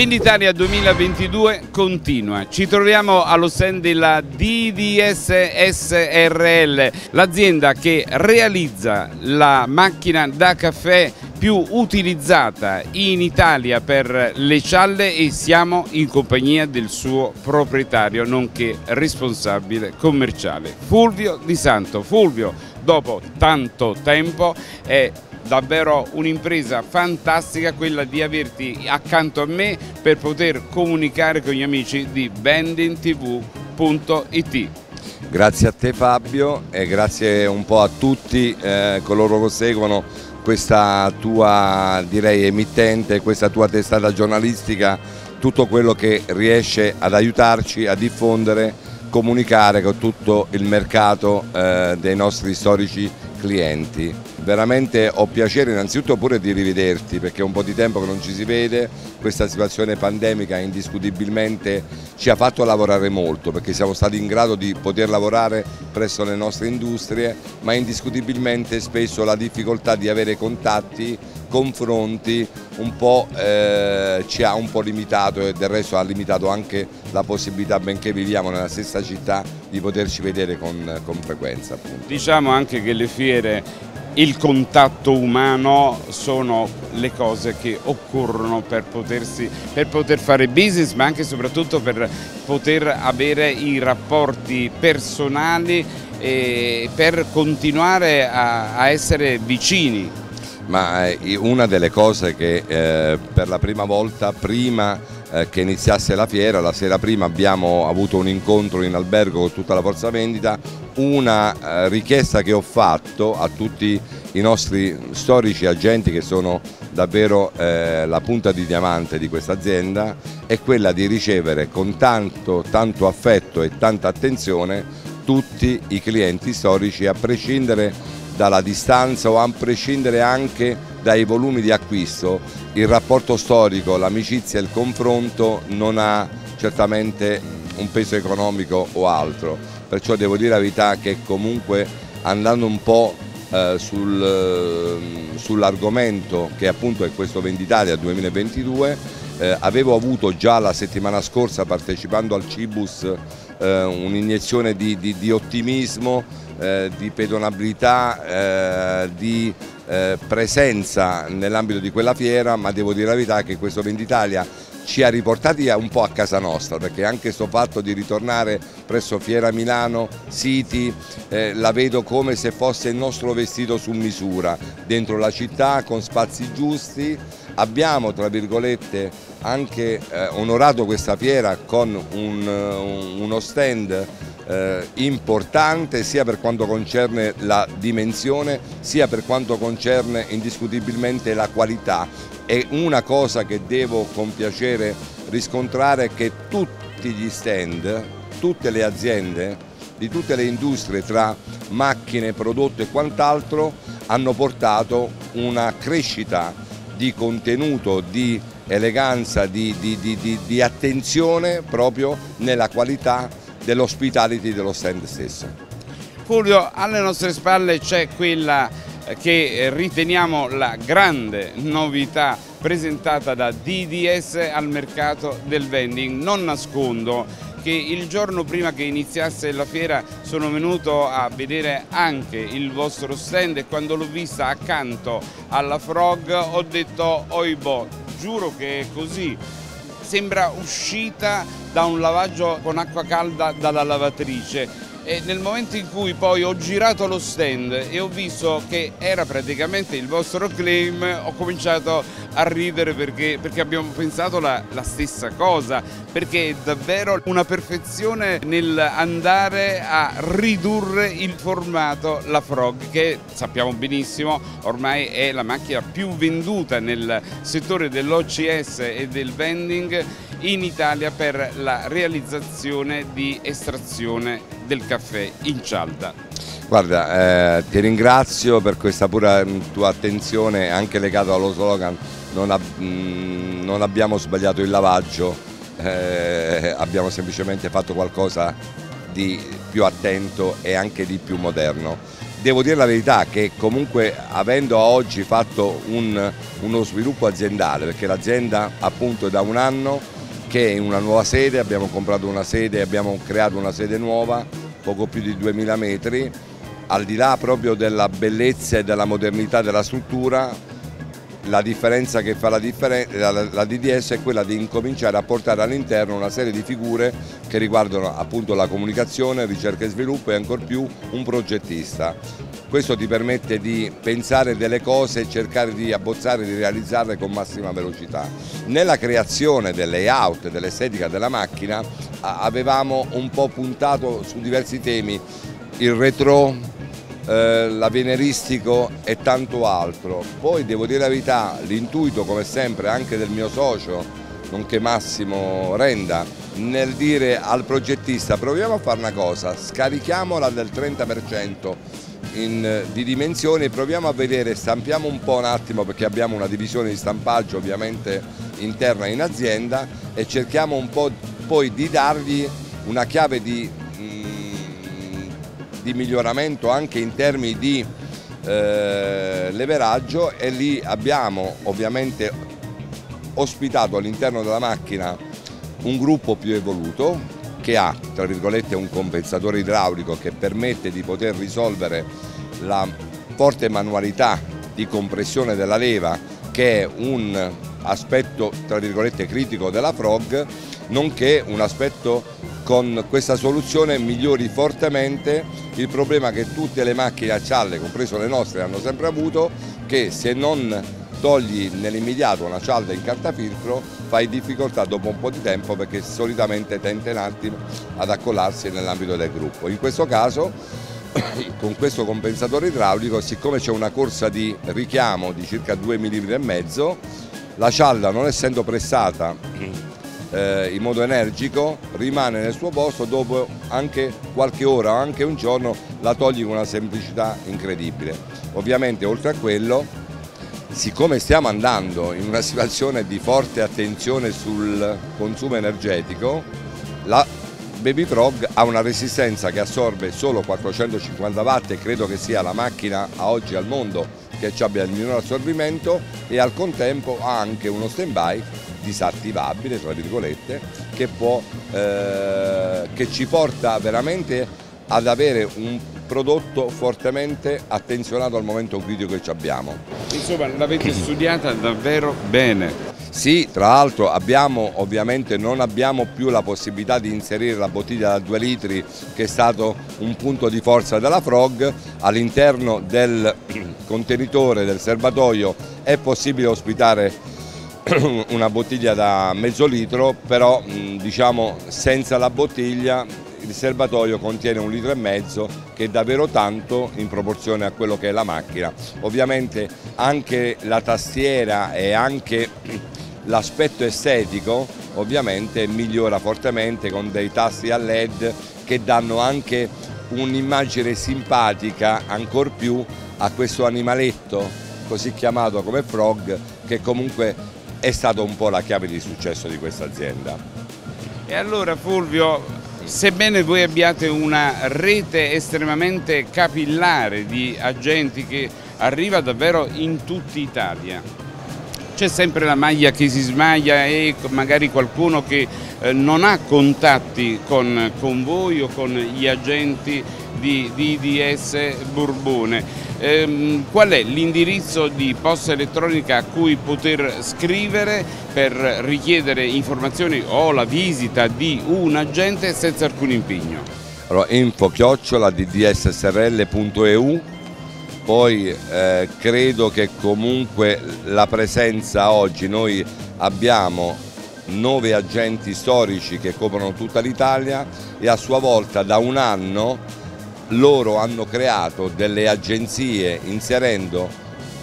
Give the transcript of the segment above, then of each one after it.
Venditalia 2022 continua, ci troviamo allo stand della DDS SRL, l'azienda che realizza la macchina da caffè più utilizzata in Italia per le cialle e siamo in compagnia del suo proprietario nonché responsabile commerciale Fulvio Di Santo. Fulvio, dopo tanto tempo è davvero un'impresa fantastica quella di averti accanto a me per poter comunicare con gli amici di vendingtv.it. Grazie a te Fabio e grazie un po' a tutti eh, coloro che seguono questa tua direi emittente, questa tua testata giornalistica, tutto quello che riesce ad aiutarci a diffondere, comunicare con tutto il mercato eh, dei nostri storici clienti. Veramente ho piacere innanzitutto pure di rivederti perché è un po' di tempo che non ci si vede, questa situazione pandemica indiscutibilmente ci ha fatto lavorare molto perché siamo stati in grado di poter lavorare presso le nostre industrie ma indiscutibilmente spesso la difficoltà di avere contatti, confronti un po' eh, ci ha un po' limitato e del resto ha limitato anche la possibilità, benché viviamo nella stessa città, di poterci vedere con, con frequenza. Appunto. Diciamo anche che le fiere il contatto umano sono le cose che occorrono per, potersi, per poter fare business ma anche e soprattutto per poter avere i rapporti personali e per continuare a, a essere vicini. Ma eh, una delle cose che eh, per la prima volta prima che iniziasse la fiera, la sera prima abbiamo avuto un incontro in albergo con tutta la forza vendita, una eh, richiesta che ho fatto a tutti i nostri storici agenti che sono davvero eh, la punta di diamante di questa azienda è quella di ricevere con tanto, tanto affetto e tanta attenzione tutti i clienti storici a prescindere dalla distanza o a prescindere anche dai volumi di acquisto il rapporto storico, l'amicizia e il confronto non ha certamente un peso economico o altro, perciò devo dire la verità che comunque andando un po' eh, sul, eh, sull'argomento che appunto è questo Venditalia 2022, eh, avevo avuto già la settimana scorsa partecipando al Cibus eh, un'iniezione di, di, di, ottimismo, eh, di pedonabilità, eh, di eh, presenza nell'ambito di quella fiera, ma devo dire la verità che questo Venditalia ci ha riportati un po' a casa nostra perché anche questo fatto di ritornare presso Fiera Milano City eh, la vedo come se fosse il nostro vestito su misura dentro la città con spazi giusti. Abbiamo tra virgolette anche eh, onorato questa fiera con un, uno stand eh, importante sia per quanto concerne la dimensione sia per quanto concerne indiscutibilmente la qualità. E una cosa che devo con piacere riscontrare è che tutti gli stand, tutte le aziende di tutte le industrie tra macchine, prodotti e quant'altro hanno portato una crescita di contenuto, di eleganza, di, di, di, di attenzione proprio nella qualità dell'ospitality dello stand stesso. Fulvio, alle nostre spalle c'è quella che riteniamo la grande novità presentata da DDS al mercato del vending. Non nascondo che il giorno prima che iniziasse la fiera sono venuto a vedere anche il vostro stand e quando l'ho vista accanto alla Frog ho detto oibo, giuro che è così, sembra uscita da un lavaggio con acqua calda dalla lavatrice e nel momento in cui poi ho girato lo stand e ho visto che era praticamente il vostro claim ho cominciato a ridere perché, perché abbiamo pensato la, la, stessa cosa. Perché è davvero una perfezione nel andare a ridurre il formato la Frog che sappiamo benissimo ormai è la macchina più venduta nel settore dell'OCS e del vending in Italia per la realizzazione di estrazione del caffè in cialda. Guarda, eh, ti ringrazio per questa pura mm, tua attenzione anche legata allo slogan non, ab mm, non abbiamo sbagliato il lavaggio, eh, abbiamo semplicemente fatto qualcosa di più attento e anche di più moderno. devo dire la verità che comunque avendo oggi fatto un, uno sviluppo aziendale, perché l'azienda appunto è da un anno che è in una nuova sede, abbiamo comprato una sede, abbiamo creato una sede nuova, poco più di 2000 metri, al di là proprio della bellezza e della modernità della struttura, la differenza che fa la, la, DDS è quella di incominciare a portare all'interno una serie di figure che riguardano appunto la comunicazione, ricerca e sviluppo e ancor più un progettista. Questo ti permette di pensare delle cose e cercare di abbozzare e di realizzarle con massima velocità. Nella creazione del layout, dell'estetica della macchina avevamo un po' puntato su diversi temi, il retro, eh, l'avveniristico e tanto altro. Poi devo dire la verità, l'intuito come sempre anche del mio socio, nonché Massimo Renda, nel dire al progettista proviamo a fare una cosa, scarichiamola del 30% in, di dimensioni e proviamo a vedere, stampiamo un po' un attimo perché abbiamo una divisione di stampaggio ovviamente interna in azienda e cerchiamo un po' poi di dargli una chiave di di miglioramento anche in termini di eh, leveraggio e lì abbiamo ovviamente ospitato all'interno della macchina un gruppo più evoluto che ha tra virgolette un compensatore idraulico che permette di poter risolvere la forte manualità di compressione della leva che è un aspetto tra virgolette critico della Frog nonché un aspetto con questa soluzione migliori fortemente il problema che tutte le macchine a cialle, compreso le nostre, hanno sempre avuto, che se non togli nell'immediato una cialda in cartafiltro fai difficoltà dopo un po' di tempo perché solitamente tende un attimo ad accollarsi nell'ambito del gruppo. In questo caso con questo compensatore idraulico siccome c'è una corsa di richiamo di circa 2 mm e mezzo la cialda non essendo pressata eh, in modo energico rimane nel suo posto dopo anche qualche ora o anche un giorno la togli con una semplicità incredibile. Ovviamente oltre a quello siccome stiamo andando in una situazione di forte attenzione sul consumo energetico la Baby Frog ha una resistenza che assorbe solo 450 watt e credo che sia la macchina a oggi al mondo che abbia il minor assorbimento e al contempo ha anche uno stand by disattivabile, tra virgolette, che, può, eh, che ci porta veramente ad avere un prodotto fortemente attenzionato al momento critico che abbiamo. Insomma, l'avete studiata davvero bene. Sì, tra l'altro abbiamo ovviamente non abbiamo più la possibilità di inserire la bottiglia da 2 litri che è stato un punto di forza della Frog, all'interno del contenitore del serbatoio è possibile ospitare una bottiglia da mezzo litro, però diciamo senza la bottiglia il serbatoio contiene un litro e mezzo che è davvero tanto in proporzione a quello che è la macchina. Ovviamente anche la tastiera e anche l'aspetto estetico ovviamente migliora fortemente con dei tasti a led che danno anche un'immagine simpatica ancor più a questo animaletto così chiamato come frog che comunque è stata un po' la chiave di successo di questa azienda. E allora Fulvio, sebbene voi abbiate una rete estremamente capillare di agenti che arriva davvero in tutta Italia, c'è sempre la maglia che si smaglia e magari qualcuno che eh, non ha contatti con, con voi o con gli agenti di, di IDS Burbone. Ehm, qual è l'indirizzo di posta elettronica a cui poter scrivere per richiedere informazioni o la visita di un agente senza alcun impegno? Allora, info chiocciola ddsrl.eu poi eh, credo che comunque la presenza oggi, noi abbiamo nove agenti storici che coprono tutta l'Italia e a sua volta da un anno loro hanno creato delle agenzie inserendo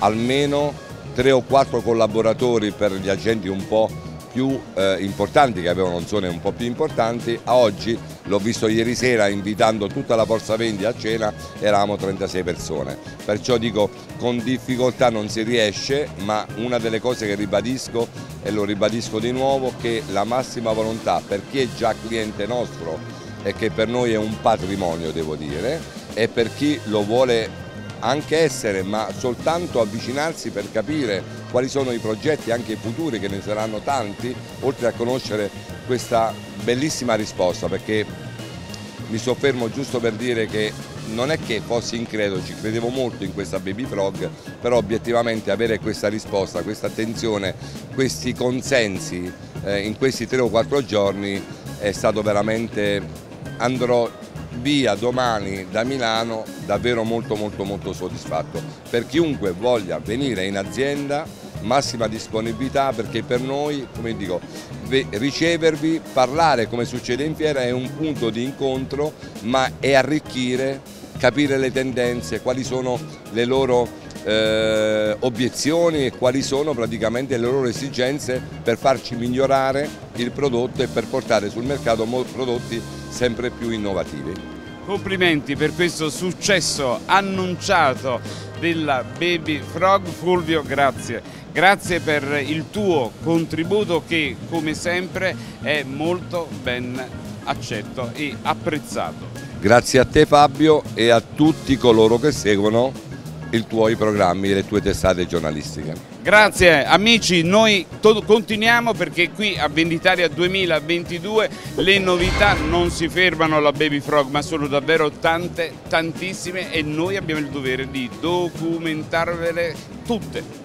almeno tre o quattro collaboratori per gli agenti un po' più eh, importanti che avevano zone un po' più importanti, a oggi l'ho visto ieri sera invitando tutta la forza vendi a cena, eravamo 36 persone, perciò dico con difficoltà non si riesce, ma una delle cose che ribadisco e lo ribadisco di nuovo che la massima volontà per chi è già cliente nostro e che per noi è un patrimonio devo dire e per chi lo vuole anche essere, ma soltanto avvicinarsi per capire quali sono i progetti anche futuri, che ne saranno tanti, oltre a conoscere questa bellissima risposta, perché mi soffermo giusto per dire che non è che fossi incredulo, ci credevo molto in questa Baby Frog, però obiettivamente avere questa risposta, questa attenzione, questi consensi eh, in questi tre o quattro giorni è stato veramente, andrò via domani da Milano davvero molto molto molto soddisfatto. Per chiunque voglia venire in azienda massima disponibilità perché per noi, come dico, ricevervi, parlare come succede in fiera è un punto di incontro ma è arricchire, capire le tendenze, quali sono le loro eh, obiezioni e quali sono praticamente le loro esigenze per farci migliorare il prodotto e per portare sul mercato prodotti sempre più innovativi. Complimenti per questo successo annunciato della Baby Frog Fulvio, grazie. Grazie per il tuo contributo che come sempre è molto ben accetto e apprezzato. Grazie a te Fabio e a tutti coloro che seguono i tuoi programmi e le tue testate giornalistiche. Grazie amici, noi continuiamo perché qui a Venditaria 2022 le novità non si fermano alla Baby Frog ma sono davvero tante, tantissime e noi abbiamo il dovere di documentarvele tutte.